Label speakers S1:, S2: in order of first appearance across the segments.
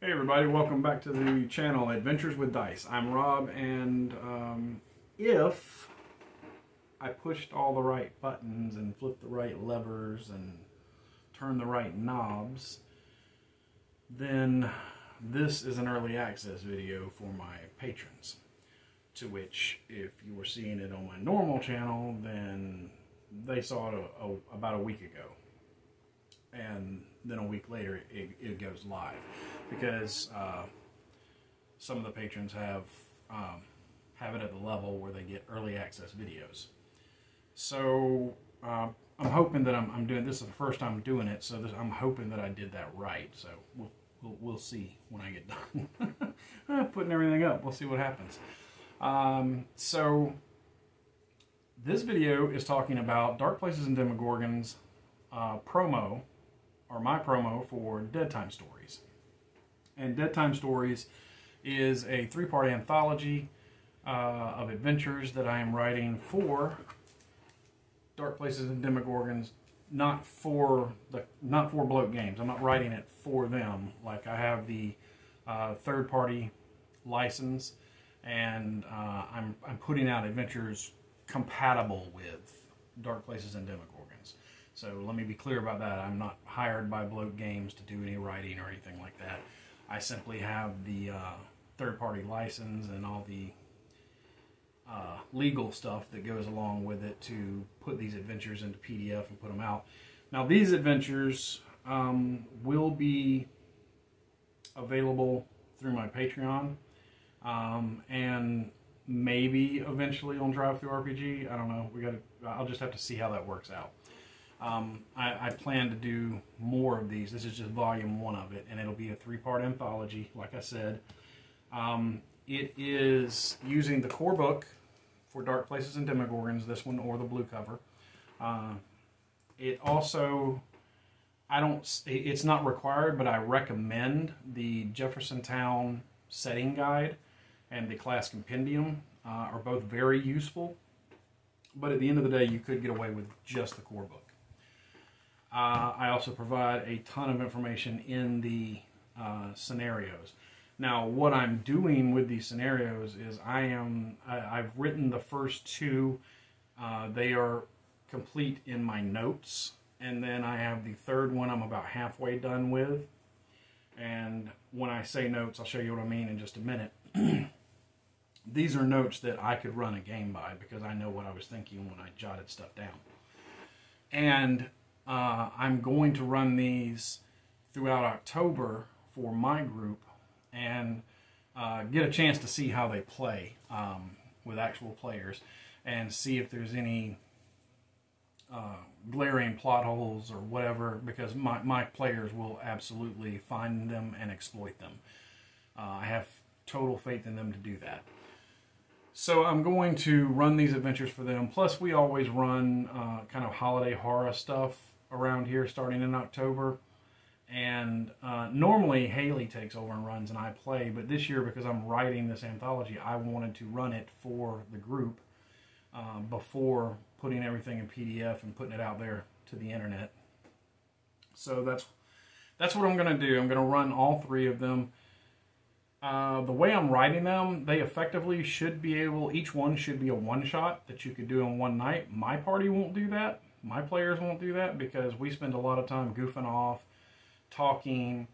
S1: Hey everybody, welcome back to the channel Adventures with Dice. I'm Rob and um, if I pushed all the right buttons and flipped the right levers and turned the right knobs, then this is an early access video for my patrons. To which, if you were seeing it on my normal channel, then they saw it a, a, about a week ago. And then a week later, it, it goes live because uh, some of the patrons have um, have it at the level where they get early access videos. So uh, I'm hoping that I'm, I'm, doing this is the first time doing it, so this, I'm hoping that I did that right. So we'll we'll, we'll see when I get done putting everything up. We'll see what happens. Um, so this video is talking about Dark Places and Demogorgons uh, promo or my promo for Deadtime Stories. And Deadtime Stories is a three part anthology uh, of adventures that I am writing for Dark Places and Demogorgons, not for the not for Bloat Games. I'm not writing it for them. Like I have the uh, third party license, and uh, I'm I'm putting out adventures compatible with Dark Places and Demogorgons. So let me be clear about that. I'm not hired by Bloat Games to do any writing or anything like that. I simply have the uh, third party license and all the uh, legal stuff that goes along with it to put these adventures into PDF and put them out. Now, these adventures um, will be available through my Patreon um, and maybe eventually on Drive Through DriveThruRPG. I don't know. We got. I'll just have to see how that works out. Um, I, I, plan to do more of these. This is just volume one of it, and it'll be a three-part anthology, like I said. Um, it is using the core book for Dark Places and Demogorgons, this one or the blue cover. Uh, it also, I don't, it's not required, but I recommend the Jeffersontown setting guide and the class compendium uh, are both very useful. But at the end of the day, you could get away with just the core book. Uh, I also provide a ton of information in the uh, scenarios. Now, what I'm doing with these scenarios is I am I, have written the first two. Uh, they are complete in my notes, and then I have the third one I'm about halfway done with. And when I say notes, I'll show you what I mean in just a minute. These are notes that I could run a game by because I know what I was thinking when I jotted stuff down. And uh, I'm going to run these throughout October for my group and uh, get a chance to see how they play um, with actual players and see if there's any uh, glaring plot holes or whatever because my, my players will absolutely find them and exploit them. Uh, I have total faith in them to do that. So I'm going to run these adventures for them. Plus, we always run uh, kind of holiday horror stuff around here starting in October. And uh, normally Haley takes over and runs and I play, but this year because I'm writing this anthology, I wanted to run it for the group uh, before putting everything in PDF and putting it out there to the internet. So that's that's what I'm going to do. I'm going to run all three of them. Uh, the way I'm writing them, they effectively should be able, each one should be a one shot that you could do in one night. My party won't do that. My players won't do that because we spend a lot of time goofing off, talking,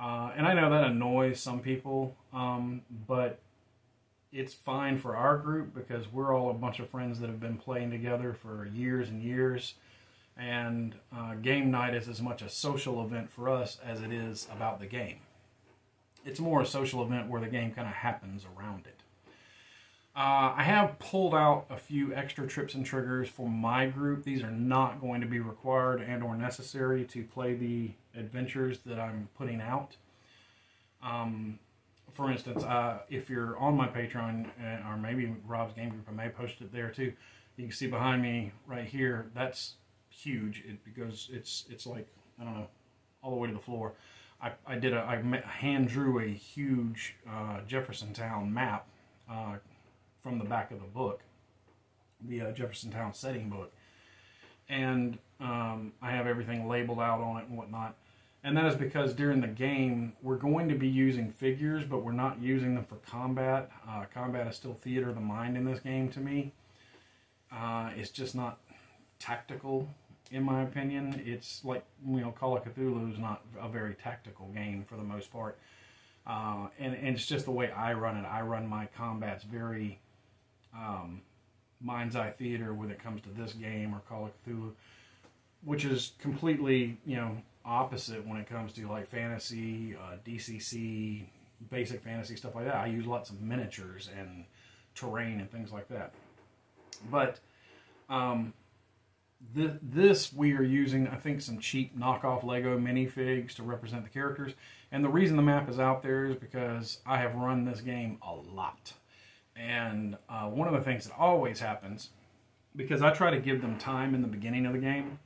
S1: uh, and I know that annoys some people, um, but it's fine for our group because we're all a bunch of friends that have been playing together for years and years. And uh, game night is as much a social event for us as it is about the game. It's more a social event where the game kind of happens around it. Uh, I have pulled out a few extra trips and triggers for my group. These are not going to be required and or necessary to play the adventures that I'm putting out. Um, for instance, uh, if you're on my Patreon uh, or maybe Rob's Game Group, I may post it there too. You can see behind me right here. That's huge. It because it's it's like I don't know, all the way to the floor. I, I did a I hand drew a huge uh, Jeffersontown map uh, from the back of the book, the uh, Jeffersontown setting book. And um, I have everything labeled out on it and whatnot. And that is because during the game, we're going to be using figures, but we're not using them for combat. Uh, combat is still theater of the mind in this game to me. Uh, it's just not tactical, in my opinion. It's like, you know, Call of Cthulhu is not a very tactical game for the most part. Uh, and, and it's just the way I run it. I run my combats very um, mind's eye theater when it comes to this game or Call of Cthulhu, which is completely, you know, opposite when it comes to like fantasy, uh, DCC, basic fantasy stuff like that. I use lots of miniatures and terrain and things like that. But um, th- this we are using, I think, some cheap knockoff Lego minifigs to represent the characters. And the reason the map is out there is because I have run this game a lot. And uh, one of the things that always happens, because I try to give them time in the beginning of the game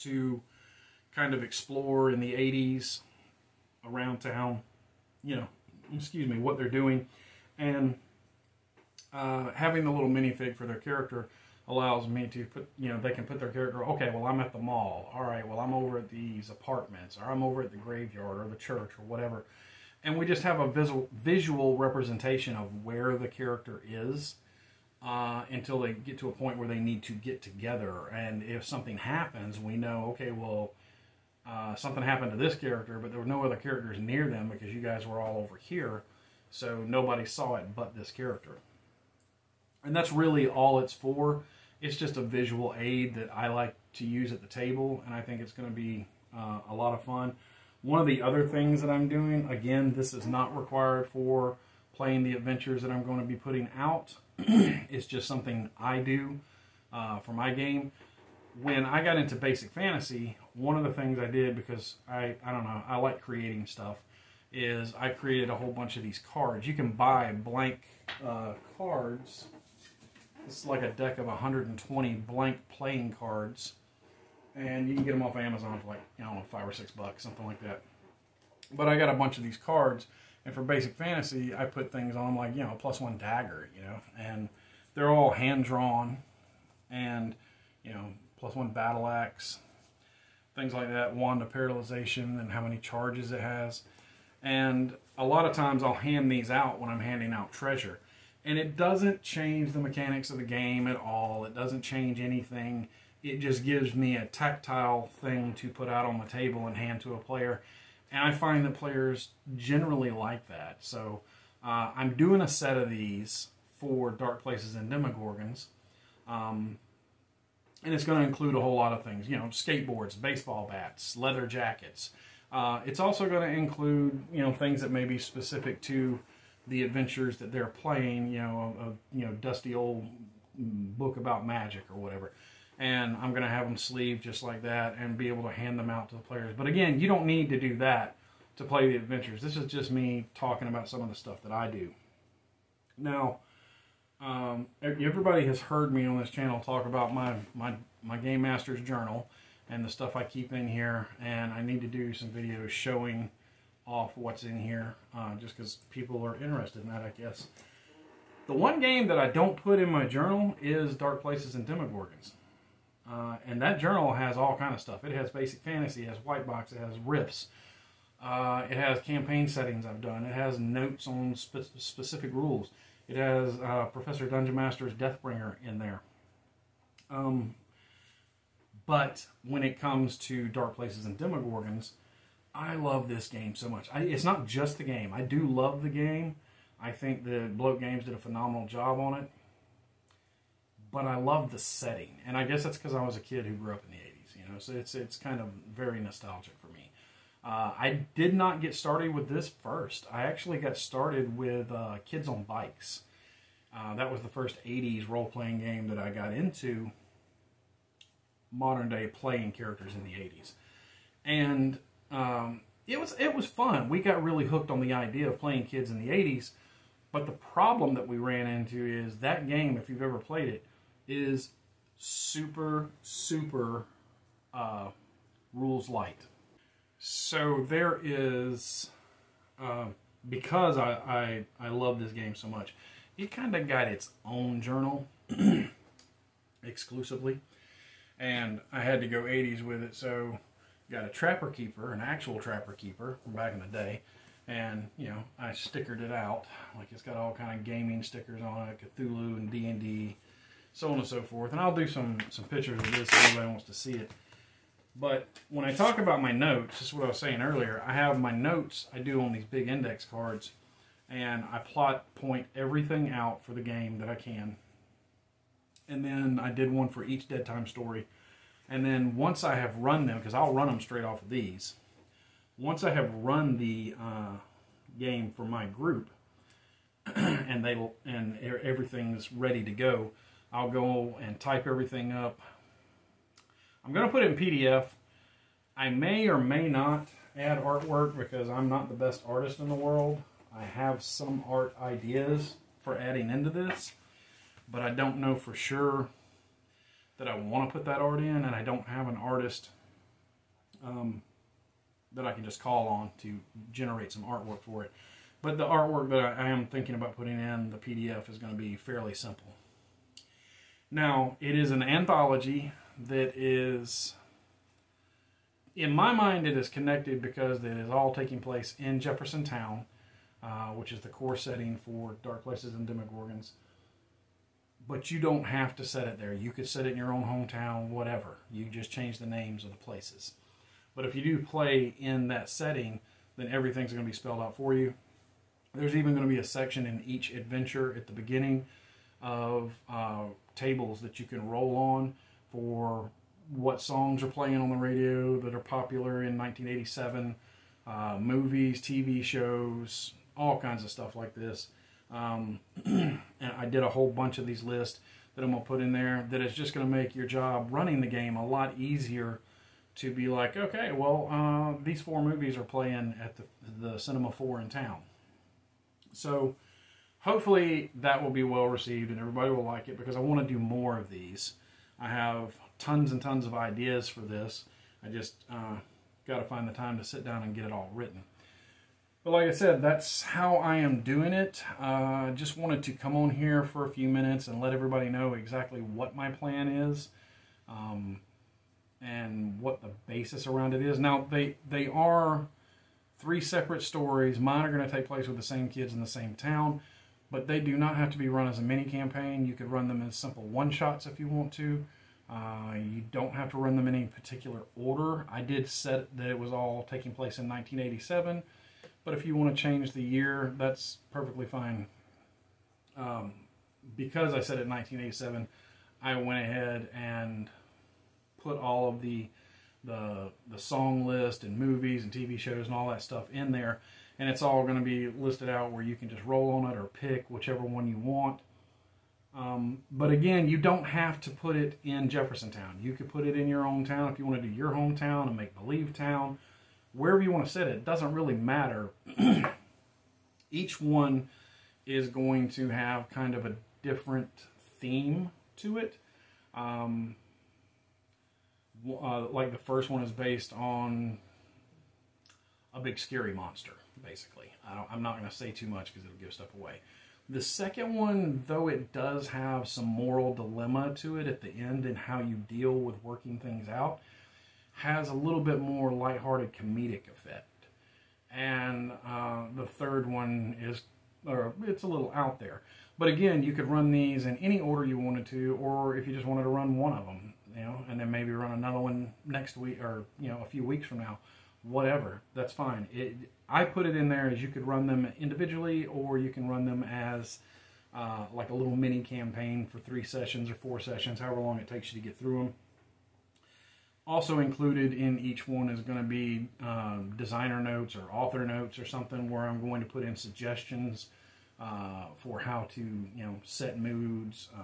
S1: to kind of explore in the 80s around town, you know, excuse me, what they're doing. And uh, having the little minifig for their character allows me to put, you know, they can put their character, okay, well, I'm at the mall. All right, well, I'm over at these apartments, or I'm over at the graveyard or the church or whatever. And we just have a visual, visual representation of where the character is uh, until they get to a point where they need to get together. And if something happens, we know, okay, well, uh, something happened to this character, but there were no other characters near them because you guys were all over here. So nobody saw it but this character. And that's really all it's for. It's just a visual aid that I like to use at the table, and I think it's going to be uh, a lot of fun. One of the other things that I'm doing, again, this is not required for playing the adventures that I'm going to be putting out. it's just something I do uh, for my game when I got into basic fantasy, one of the things I did because I I don't know I like creating stuff is I created a whole bunch of these cards. You can buy blank uh, cards. It's like a deck of 120 blank playing cards, and you can get them off Amazon for like I don't know five or six bucks, something like that. But I got a bunch of these cards, and for basic fantasy, I put things on like you know plus one dagger, you know, and they're all hand drawn, and you know plus one battle axe, things like that, wand of paralyzation, and how many charges it has. And a lot of times I'll hand these out when I'm handing out treasure. And it doesn't change the mechanics of the game at all. It doesn't change anything. It just gives me a tactile thing to put out on the table and hand to a player. And I find that players generally like that. So uh, I'm doing a set of these for Dark Places and Demogorgons. Um, and it's going to include a whole lot of things. You know, skateboards, baseball bats, leather jackets. Uh, it's also going to include you know things that may be specific to the adventures that they're playing. You know, a, you know dusty old book about magic or whatever. And I'm going to have them sleeved just like that and be able to hand them out to the players. But again, you don't need to do that to play the adventures. This is just me talking about some of the stuff that I do. Now, um, everybody has heard me on this channel talk about my, my, my Game Master's Journal and the stuff I keep in here, and I need to do some videos showing off what's in here, uh, just because people are interested in that, I guess. The one game that I don't put in my journal is Dark Places and Demogorgons. Uh, and that journal has all kind of stuff. It has basic fantasy, it has white box, it has Rifts, uh, it has campaign settings I've done, it has notes on spe specific rules. It has uh, Professor Dungeon Master's Deathbringer in there. Um, but when it comes to Dark Places and Demogorgons, I love this game so much. I, it's not just the game. I do love the game. I think the Bloat Games did a phenomenal job on it. But I love the setting, and I guess that's because I was a kid who grew up in the '80s. You know, so it's it's kind of very nostalgic for me. Uh, I did not get started with this first. I actually got started with uh, Kids on Bikes. Uh, that was the first 80s role playing game that I got into modern day playing characters in the 80s. And um, it was it was fun. We got really hooked on the idea of playing kids in the 80s. But the problem that we ran into is that game, if you've ever played it, is super, super uh, rules light. So there is, uh, because I, I, I love this game so much, it kind of got its own journal exclusively. And I had to go 80s with it. So got a Trapper Keeper, an actual Trapper Keeper from back in the day, and you know I stickered it out. Like it's got all kind of gaming stickers on it, Cthulhu and D and D, so on and so forth. And I'll do some some pictures of this if anybody wants to see it. But when I talk about my notes, this is what I was saying earlier. I have my notes I do on these big index cards, and I plot point everything out for the game that I can. And then I did one for each dead time story. And then once I have run them, because I'll run them straight off of these, once I have run the uh, game for my group, and they will, and everything's ready to go, I'll go and type everything up. I'm going to put it in PDF. I may or may not add artwork because I'm not the best artist in the world. I have some art ideas for adding into this, but I don't know for sure that I want to put that art in, and I don't have an artist um, that I can just call on to generate some artwork for it. But the artwork that I, I am thinking about putting in the PDF is going to be fairly simple. Now, it is an anthology that is, in my mind, it is connected because it is all taking place in Jeffersontown, uh, which is the core setting for Dark Places and Demogorgons. But you don't have to set it there. You could set it in your own hometown, whatever. You just change the names of the places. But if you do play in that setting, then everything's going to be spelled out for you. There's even going to be a section in each adventure at the beginning of uh, tables that you can roll on for what songs are playing on the radio that are popular in 1987, uh, movies, TV shows, all kinds of stuff like this. Um, and I did a whole bunch of these lists that I'm to put in there that is just to make your job running the game a lot easier to be like, okay, well, uh, these four movies are playing at the, the Cinema 4 in town. So hopefully that will be well received and everybody will like it because I want to do more of these. I have tons and tons of ideas for this. I just uh, got to find the time to sit down and get it all written. But like I said, that's how I am doing it. I uh, just wanted to come on here for a few minutes and let everybody know exactly what my plan is. Um, and what the basis around it is. Now they they are three separate stories. Mine are going to take place with the same kids in the same town, but they do not have to be run as a mini campaign. You could run them as simple one shots if you want to. Uh, you don't have to run them in any particular order. I did set that it was all taking place in 1987, but if you want to change the year, that's perfectly fine. Um, because I said it 1987, I went ahead and put all of the the the song list and movies and TV shows and all that stuff in there, and it's all going to be listed out where you can just roll on it or pick whichever one you want. Um, but again, you don't have to put it in Jeffersontown. You could put it in your own town if you want to do your hometown and make believe town, wherever you want to set it. It doesn't really matter. Each one is going to have kind of a different theme to it. Um, uh, like the first one is based on a big scary monster, basically. I am not going to say too much because it'll give stuff away. The second one, though it does have some moral dilemma to it at the end and how you deal with working things out, has a little bit more lighthearted comedic effect. And uh, the third one is, or it's a little out there. But again, you could run these in any order you wanted to, or if you just wanted to run one of them you know, and then maybe run another one next week or you know a few weeks from now, whatever. That's fine. It, I put it in there as you could run them individually, or you can run them as uh, like a little mini campaign for three sessions or four sessions, however long it takes you to get through them. Also included in each one is going to be um, designer notes or author notes or something where I'm going to put in suggestions uh, for how to you know set moods. Uh,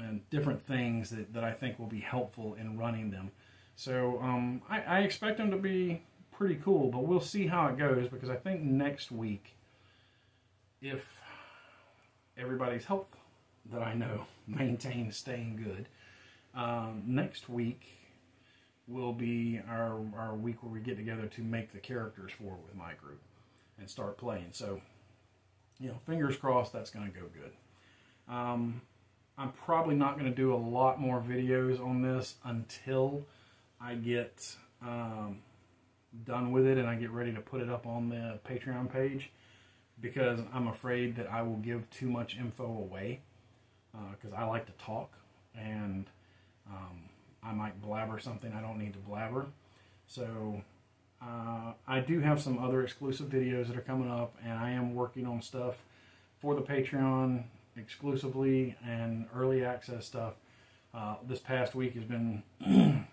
S1: and different things that, that I think will be helpful in running them. So um, I, I, expect them to be pretty cool, but we'll see how it goes because I think next week, if everybody's health that I know maintains staying good, um, next week will be our, our week where we get together to make the characters for with my group and start playing. So, you know, fingers crossed that's going to go good. Um, I'm probably not going to do a lot more videos on this until I get um, done with it and I get ready to put it up on the Patreon page because I'm afraid that I will give too much info away because uh, I like to talk and um, I might blabber something I don't need to blabber. So uh, I do have some other exclusive videos that are coming up and I am working on stuff for the Patreon exclusively and early access stuff. Uh, this past week has been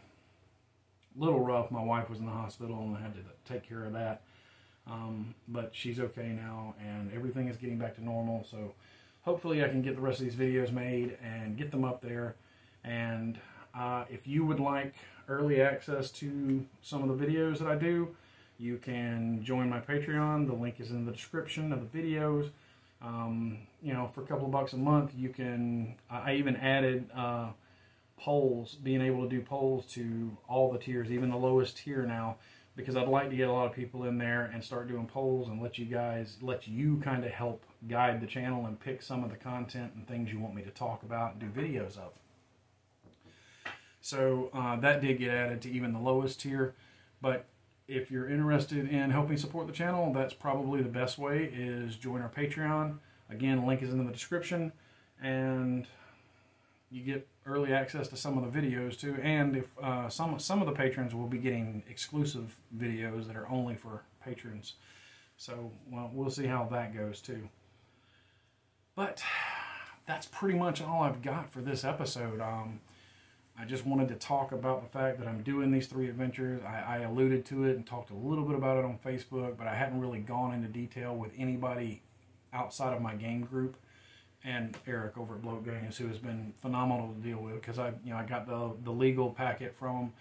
S1: little rough. My wife was in the hospital and I had to take care of that. Um, but she's okay now and everything is getting back to normal. So hopefully I can get the rest of these videos made and get them up there. And uh, if you would like early access to some of the videos that I do, you can join my Patreon. The link is in the description of the videos. Um, you know, for a couple of bucks a month, you can. I even added uh, polls, being able to do polls to all the tiers, even the lowest tier now, because I'd like to get a lot of people in there and start doing polls and let you guys, let you kind of help guide the channel and pick some of the content and things you want me to talk about and do videos of. So uh, that did get added to even the lowest tier, but if you're interested in helping support the channel, that's probably the best way is join our Patreon. Again, link is in the description and you get early access to some of the videos too. And if uh, some some of the patrons will be getting exclusive videos that are only for patrons. So well, we'll see how that goes too. But that's pretty much all I've got for this episode. Um, I just wanted to talk about the fact that I'm doing these three adventures. I, I, alluded to it and talked a little bit about it on Facebook, but I hadn't really gone into detail with anybody outside of my game group and Eric over at Bloat Games, who has been phenomenal to deal with because I, you know, I got the the legal packet from him,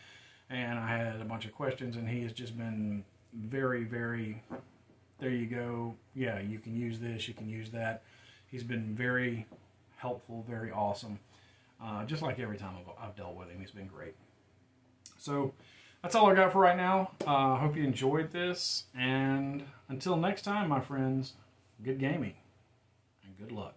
S1: and I had a bunch of questions, and he has just been very, very. There you go. Yeah, you can use this. You can use that. He's been very helpful, very awesome. Uh, just like every time I've, I've, dealt with him, he's been great. So that's all I got for right now. I uh, hope you enjoyed this. And until next time, my friends, good gaming and good luck.